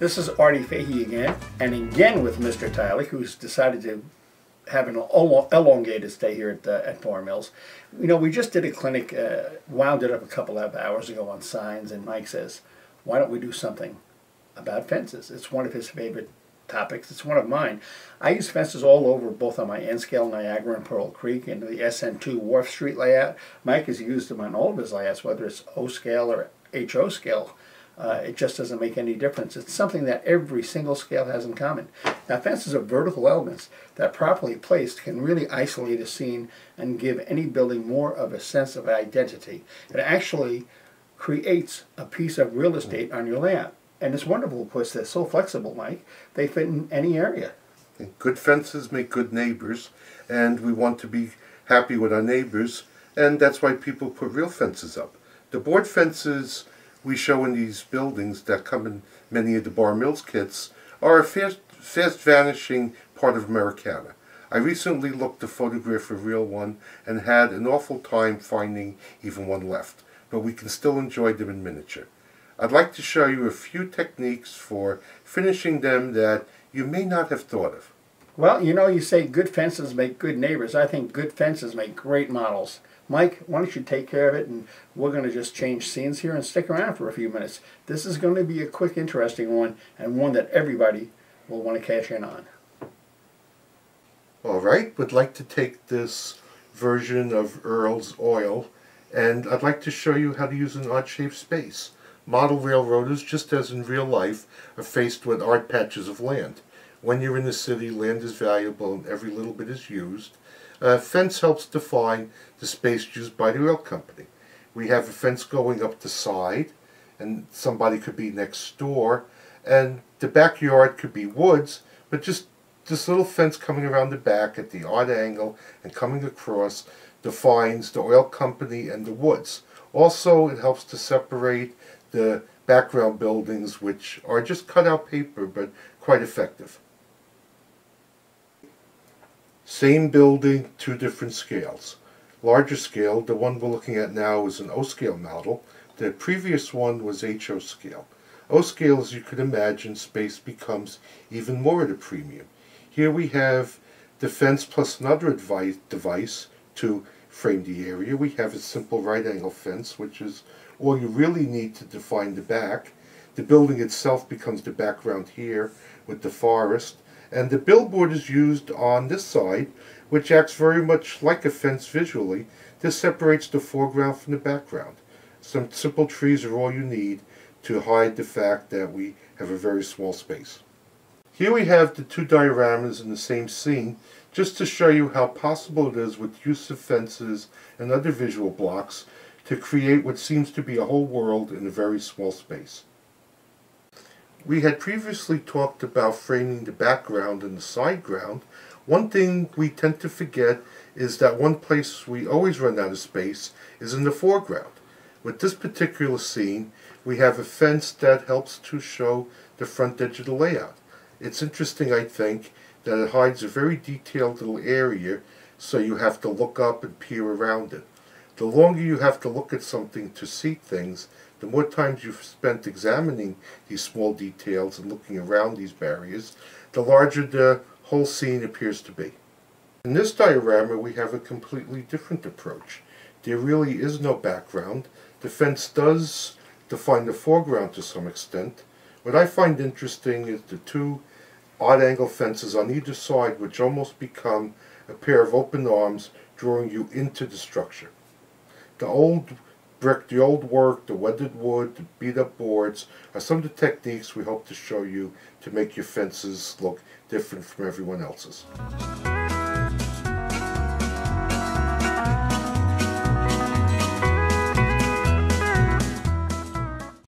This is Artie Fahie again, and again with Mr. Tyler, who's decided to have an elongated stay here at, uh, at Bar Mills. You know, we just did a clinic, uh, wound it up a couple of hours ago on signs, and Mike says, why don't we do something about fences? It's one of his favorite topics. It's one of mine. I use fences all over, both on my N-scale Niagara and Pearl Creek and the SN2 Wharf Street layout. Mike has used them on all of his layouts, whether it's O-scale or HO scale. Uh, it just doesn't make any difference. It's something that every single scale has in common. Now, fences are vertical elements that, properly placed, can really isolate a scene and give any building more of a sense of identity. It actually creates a piece of real estate on your layout. And it's wonderful because they're so flexible, Mike. They fit in any area. Good fences make good neighbors, and we want to be happy with our neighbors, and that's why people put real fences up. The board fences we show in these buildings that come in many of the Bar Mills kits are a fast, fast vanishing part of Americana. I recently looked to photograph a real one and had an awful time finding even one left, but we can still enjoy them in miniature. I'd like to show you a few techniques for finishing them that you may not have thought of. Well, you know, you say good fences make good neighbors. I think good fences make great models. Mike, why don't you take care of it and we're going to just change scenes here and stick around for a few minutes. This is going to be a quick, interesting one and one that everybody will want to cash in on. All right, would like to take this version of Earl's oil and I'd like to show you how to use an odd-shaped space. Model railroaders, just as in real life, are faced with odd patches of land. When you're in the city, land is valuable and every little bit is used. A fence helps define the space used by the oil company. We have a fence going up the side, and somebody could be next door, and the backyard could be woods, but just this little fence coming around the back at the odd angle and coming across defines the oil company and the woods. Also, it helps to separate the background buildings, which are just cut out paper, but quite effective. Same building, two different scales. Larger scale, the one we're looking at now is an O-scale model. The previous one was HO scale. O-scale, as you could imagine, space becomes even more at a premium. Here we have the fence plus another device to frame the area. We have a simple right angle fence, which is all you really need to define the back. The building itself becomes the background here with the forest. And the billboard is used on this side, which acts very much like a fence visually. This separates the foreground from the background. Some simple trees are all you need to hide the fact that we have a very small space. Here we have the two dioramas in the same scene, just to show you how possible it is with use of fences and other visual blocks to create what seems to be a whole world in a very small space. We had previously talked about framing the background and the side ground. One thing we tend to forget is that one place we always run out of space is in the foreground. With this particular scene, we have a fence that helps to show the front edge of the layout. It's interesting, I think, that it hides a very detailed little area, so you have to look up and peer around it. The longer you have to look at something to see things, the more times you've spent examining these small details and looking around these barriers, the larger the whole scene appears to be. In this diorama we have a completely different approach. There really is no background. The fence does define the foreground to some extent. What I find interesting is the two odd angle fences on either side which almost become a pair of open arms drawing you into the structure. The old brick, the old work, the weathered wood, the beat up boards are some of the techniques we hope to show you to make your fences look different from everyone else's.